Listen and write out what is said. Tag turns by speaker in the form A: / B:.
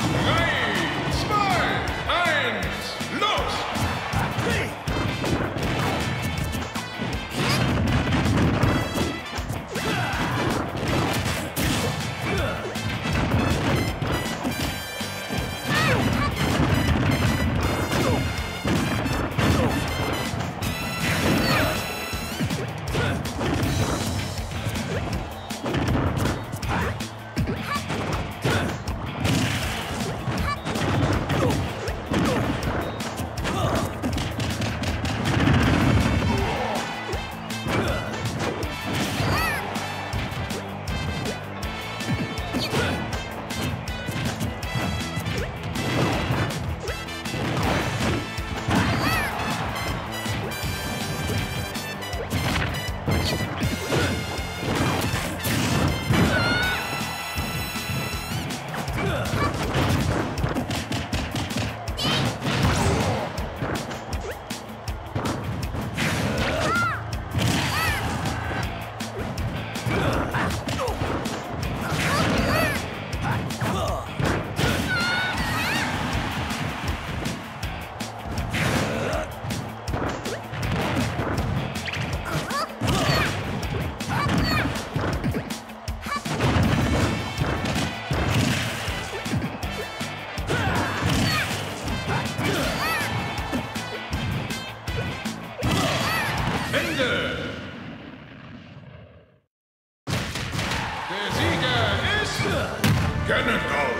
A: Good. Ende! Der Sieger ist... Gannon!